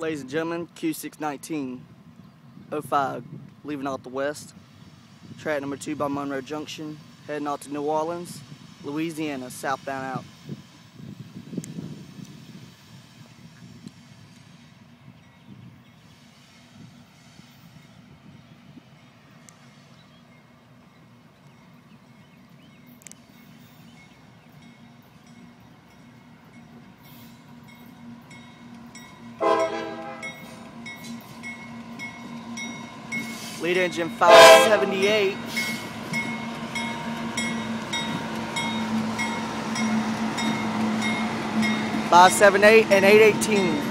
Ladies and gentlemen, Q619 05, leaving out the west. Track number two by Monroe Junction, heading out to New Orleans, Louisiana, southbound out. Lead engine 578. Five seven eight and eight eighteen.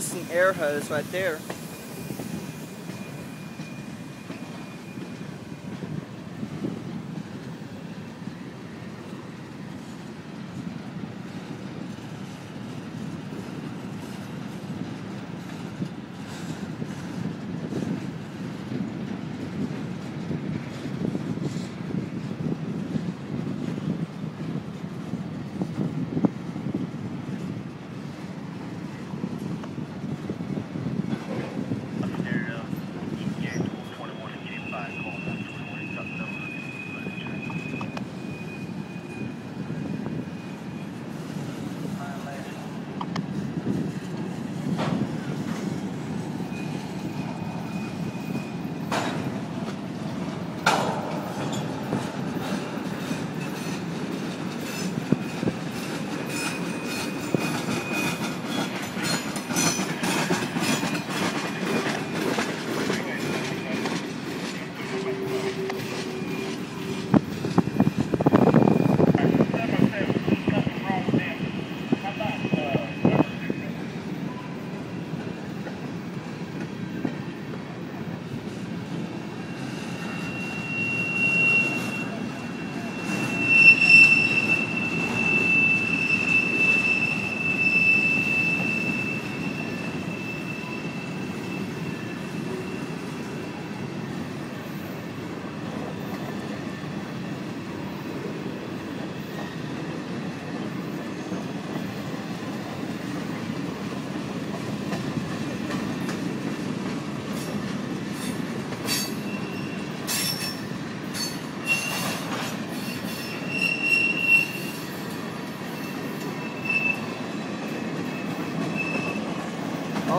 Piston air hose right there.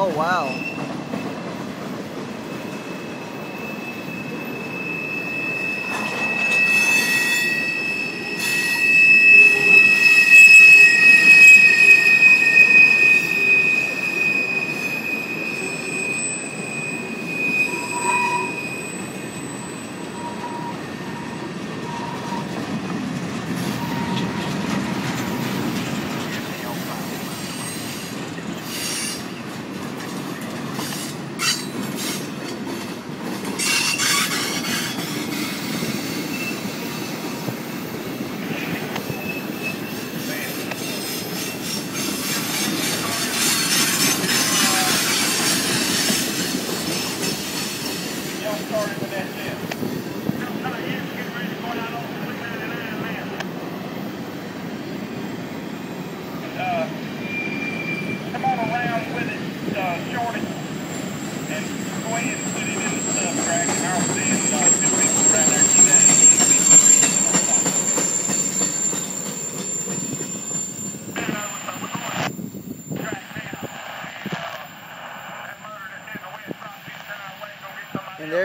Oh, wow.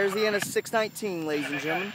There's the end of 619, ladies and gentlemen.